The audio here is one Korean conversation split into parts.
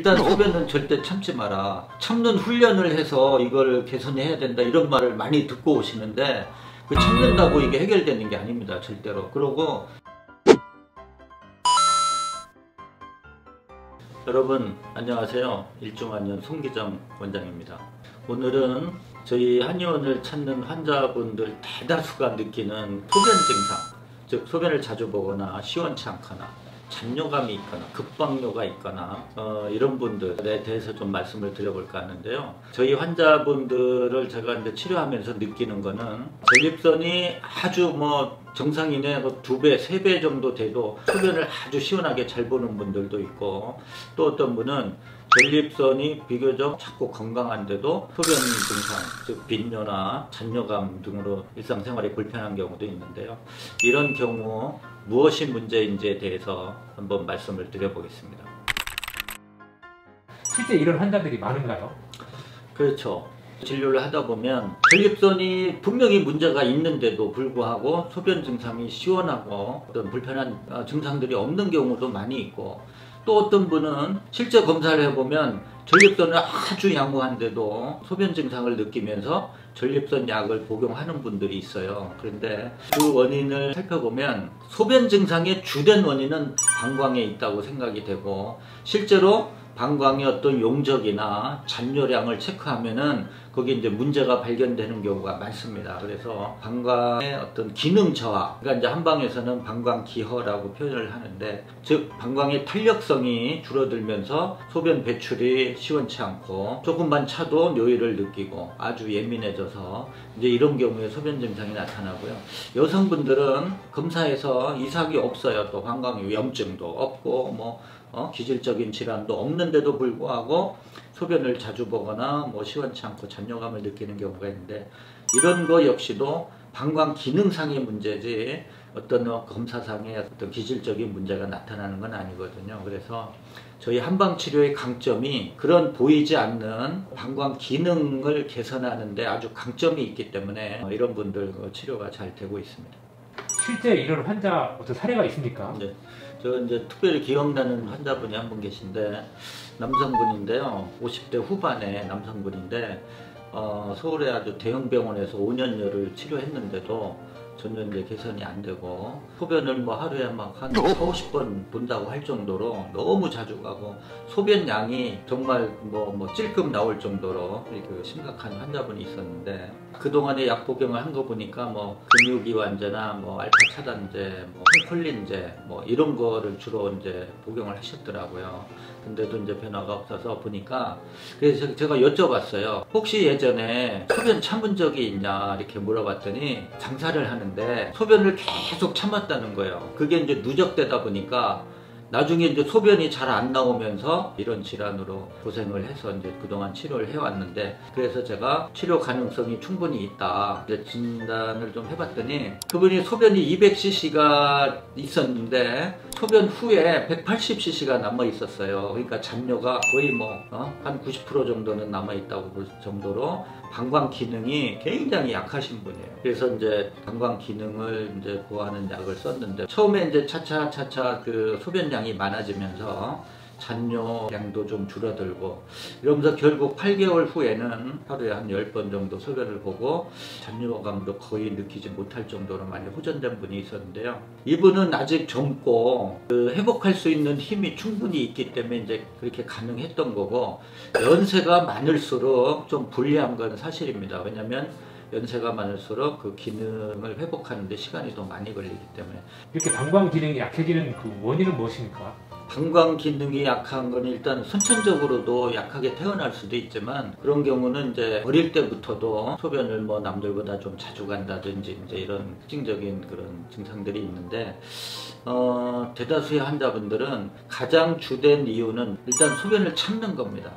일단 소변은 절대 참지 마라. 참는 훈련을 해서 이걸 개선해야 된다 이런 말을 많이 듣고 오시는데 그 참는다고 이게 해결되는 게 아닙니다. 절대로. 그러고 여러분 안녕하세요. 일중한년 송기정 원장입니다. 오늘은 저희 한의원을 찾는 환자분들 대다수가 느끼는 소변 증상, 즉 소변을 자주 보거나 시원치 않거나 잔뇨감이 있거나 급박뇨가 있거나 어, 이런 분들에 대해서 좀 말씀을 드려볼까 하는데요. 저희 환자분들을 제가 이제 치료하면서 느끼는 거는 전립선이 아주 뭐 정상인의 뭐두 배, 세 배 정도 돼도 소변을 아주 시원하게 잘 보는 분들도 있고 또 어떤 분은 전립선이 비교적 작고 건강한데도 소변 증상, 즉 빈뇨나 잔뇨감 등으로 일상생활이 불편한 경우도 있는데요. 이런 경우 무엇이 문제인지에 대해서 한번 말씀을 드려보겠습니다. 실제 이런 환자들이 많은가요? 그렇죠. 진료를 하다 보면 전립선이 분명히 문제가 있는데도 불구하고 소변 증상이 시원하고 어떤 불편한 어, 증상들이 없는 경우도 많이 있고 또 어떤 분은 실제 검사를 해보면 전립선을 아주 양호한데도 소변 증상을 느끼면서 전립선 약을 복용하는 분들이 있어요. 그런데 그 원인을 살펴보면 소변 증상의 주된 원인은 방광에 있다고 생각이 되고 실제로 방광의 어떤 용적이나 잔뇨량을 체크하면은 거기 이제 문제가 발견되는 경우가 많습니다. 그래서 방광의 어떤 기능 저하, 그러니까 이제 한방에서는 방광 기허라고 표현을 하는데, 즉 방광의 탄력성이 줄어들면서 소변 배출이 시원치 않고 조금만 차도 뇨의를 느끼고 아주 예민해져서 이제 이런 경우에 소변 증상이 나타나고요. 여성분들은 검사에서 이상이 없어요. 또 방광 위염증도 없고 뭐 어? 기질적인 질환도 없는데도 불구하고 소변을 자주 보거나 뭐 시원치 않고 잔뇨감을 느끼는 경우가 있는데 이런 거 역시도 방광 기능상의 문제지 어떤 검사상의 어떤 기질적인 문제가 나타나는 건 아니거든요. 그래서 저희 한방 치료의 강점이 그런 보이지 않는 방광 기능을 개선하는데 아주 강점이 있기 때문에 이런 분들 치료가 잘 되고 있습니다. 실제 이런 환자 어떤 사례가 있습니까? 네. 저 이제 특별히 기억나는 환자분이 한 분 계신데 남성분인데요. 50대 후반의 남성분인데 어, 서울의 아주 대형 병원에서 5년여를 치료했는데도 전혀 이제 개선이 안 되고 소변을 뭐 하루에 막한 4, 50번 본다고 할 정도로 너무 자주 가고 소변 양이 정말 뭐, 뭐 찔끔 나올 정도로 그 심각한 환자분이 있었는데 그동안에 약 복용을 한 거 보니까 뭐 근육이완제나 뭐 알파 차단제, 뭐 콜린제 뭐 이런 거를 주로 이제 복용을 하셨더라고요. 근데도 이제 변화가 없어서 보니까 그래서 제가 여쭤봤어요. 혹시 예전에 소변 참은 적이 있냐 이렇게 물어봤더니 장사를 하는데 소변을 계속 참았다는 거예요. 그게 이제 누적되다 보니까 나중에 이제 소변이 잘 안 나오면서 이런 질환으로 고생을 해서 이제 그동안 치료를 해왔는데 그래서 제가 치료 가능성이 충분히 있다 이제 진단을 좀 해봤더니 그분이 소변이 200cc가 있었는데 소변 후에 180cc가 남아 있었어요. 그러니까 잔뇨가 거의 뭐한 어? 90% 정도는 남아 있다고 볼 정도로 방광 기능이 굉장히 약하신 분이에요. 그래서 이제 방광 기능을 이제 보호하는 약을 썼는데 처음에 이제 차차 차차 그 소변량이 많아지면서 잔뇨량도 좀 줄어들고 이러면서 결국 8개월 후에는 하루에 한 10번 정도 소변을 보고 잔뇨감도 거의 느끼지 못할 정도로 많이 호전된 분이 있었는데요. 이분은 아직 젊고 그 회복할 수 있는 힘이 충분히 있기 때문에 이제 그렇게 가능했던 거고 연세가 많을수록 좀 불리한 건 사실입니다. 왜냐하면 연세가 많을수록 그 기능을 회복하는데 시간이 더 많이 걸리기 때문에 이렇게 방광 기능이 약해지는 그 원인은 무엇입니까? 방광 기능이 약한 건 일단 선천적으로도 약하게 태어날 수도 있지만 그런 경우는 이제 어릴 때부터도 소변을 뭐 남들보다 좀 자주 간다든지 이제 이런 특징적인 그런 증상들이 있는데 어, 대다수의 환자분들은 가장 주된 이유는 일단 소변을 참는 겁니다.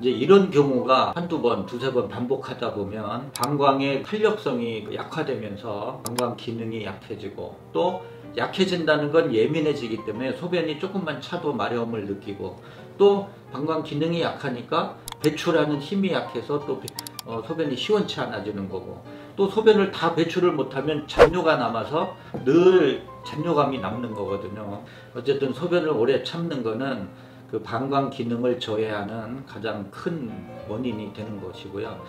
이제 이런 경우가 한두 번, 두세 번 반복하다 보면 방광의 탄력성이 약화되면서 방광 기능이 약해지고 또 약해진다는 건 예민해지기 때문에 소변이 조금만 차도 마려움을 느끼고 또 방광 기능이 약하니까 배출하는 힘이 약해서 또 어, 소변이 시원치 않아지는 거고 또 소변을 다 배출을 못하면 잔뇨가 남아서 늘 잔뇨감이 남는 거거든요. 어쨌든 소변을 오래 참는 거는 그 방광 기능을 저해하는 가장 큰 원인이 되는 것이고요.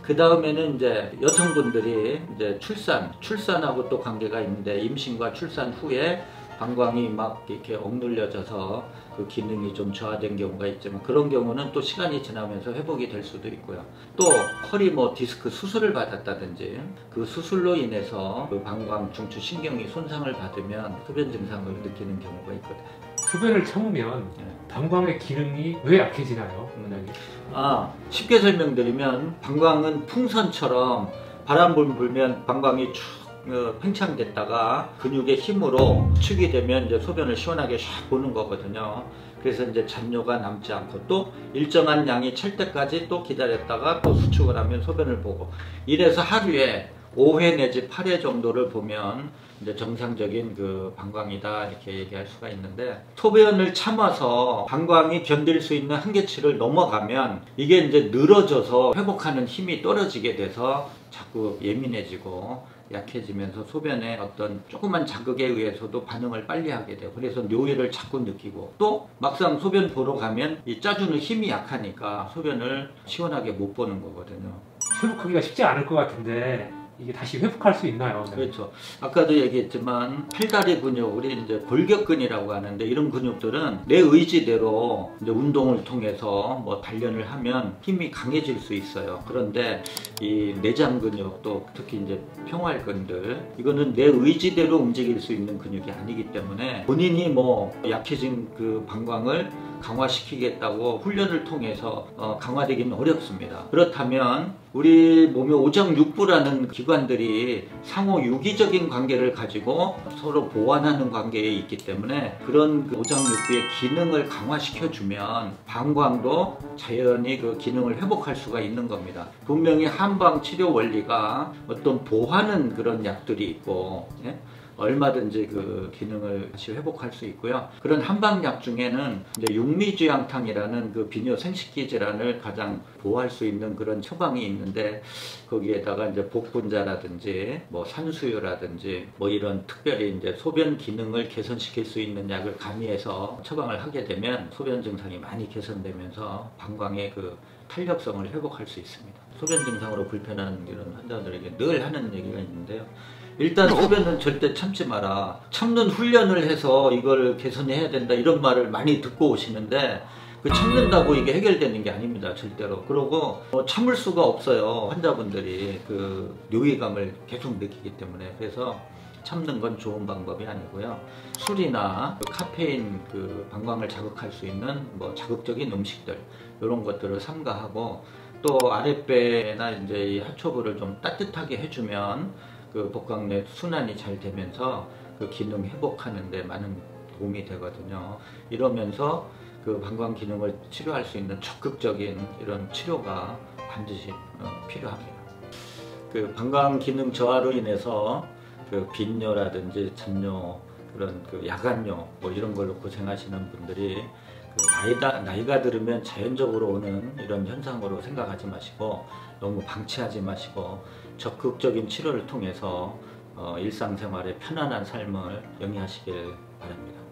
그 다음에는 이제 여성분들이 이제 출산, 출산하고 또 관계가 있는데 임신과 출산 후에 방광이 막 이렇게 억눌려져서 그 기능이 좀 저하된 경우가 있지만 그런 경우는 또 시간이 지나면서 회복이 될 수도 있고요. 또 허리 뭐 디스크 수술을 받았다든지 그 수술로 인해서 그 방광 중추 신경이 손상을 받으면 흡연 증상을 느끼는 경우가 있거든요. 흡연을 참으면 네. 방광의 기능이 왜 약해지나요? 원장님? 아, 쉽게 설명드리면 방광은 풍선처럼 바람 불면 방광이 쭉 어, 팽창됐다가 근육의 힘으로 축이 되면 이제 소변을 시원하게 샥 보는 거거든요. 그래서 이제 잔뇨가 남지 않고 또 일정한 양이 찰 때까지 또 기다렸다가 또 수축을 하면 소변을 보고 이래서 하루에 5회 내지 8회 정도를 보면 이제 정상적인 그 방광이다 이렇게 얘기할 수가 있는데 소변을 참아서 방광이 견딜 수 있는 한계치를 넘어가면 이게 이제 늘어져서 회복하는 힘이 떨어지게 돼서 자꾸 예민해지고 약해지면서 소변에 어떤 조그만 자극에 의해서도 반응을 빨리 하게 돼요. 그래서 뇨의를 자꾸 느끼고 또 막상 소변 보러 가면 이 짜주는 힘이 약하니까 소변을 시원하게 못 보는 거거든요. 회복하기가 쉽지 않을 것 같은데 이게 다시 회복할 수 있나요? 원장님? 그렇죠. 아까도 얘기했지만 팔다리 근육, 우리 이제 골격근이라고 하는데 이런 근육들은 내 의지대로 이제 운동을 통해서 뭐 단련을 하면 힘이 강해질 수 있어요. 그런데 이 내장 근육 또 특히 이제 평활근들 이거는 내 의지대로 움직일 수 있는 근육이 아니기 때문에 본인이 뭐 약해진 그 방광을 강화시키겠다고 훈련을 통해서 어, 강화되기는 어렵습니다. 그렇다면 우리 몸의 오장육부라는 기관들이 상호 유기적인 관계를 가지고 서로 보완하는 관계에 있기 때문에 그런 그 오장육부의 기능을 강화시켜주면 방광도 자연히 그 기능을 회복할 수가 있는 겁니다. 분명히 한방 치료 원리가 어떤 보하는 그런 약들이 있고 예? 얼마든지 그 기능을 다시 회복할 수 있고요. 그런 한방약 중에는 이제 육미주양탕이라는 그 비뇨 생식기 질환을 가장 보호할 수 있는 그런 처방이 있는데 거기에다가 이제 복분자라든지 뭐 산수유라든지 뭐 이런 특별히 이제 소변 기능을 개선시킬 수 있는 약을 가미해서 처방을 하게 되면 소변 증상이 많이 개선되면서 방광의 그 탄력성을 회복할 수 있습니다. 소변 증상으로 불편한 이런 환자들에게 늘 하는 얘기가 있는데요. 일단 소변은 절대 참지 마라. 참는 훈련을 해서 이걸 개선해야 된다 이런 말을 많이 듣고 오시는데 그 참는다고 이게 해결되는 게 아닙니다 절대로. 그러고 뭐 참을 수가 없어요 환자분들이 그 요의감을 계속 느끼기 때문에 그래서 참는 건 좋은 방법이 아니고요. 술이나 그 카페인 그 방광을 자극할 수 있는 뭐 자극적인 음식들 이런 것들을 삼가하고 또 아랫배나 이제 이 하초부를 좀 따뜻하게 해주면 그 복강내 순환이 잘 되면서 그 기능 회복하는 데 많은 도움이 되거든요. 이러면서 그 방광 기능을 치료할 수 있는 적극적인 이런 치료가 반드시 어, 필요합니다. 그 방광 기능 저하로 인해서 그 빈뇨라든지 잔뇨 그런 그 야간뇨 뭐 이런 걸로 고생하시는 분들이 그 나이가 나이가 들으면 자연적으로 오는 이런 현상으로 생각하지 마시고 너무 방치하지 마시고 적극적인 치료를 통해서 어, 일상생활에 편안한 삶을 영위하시길 바랍니다.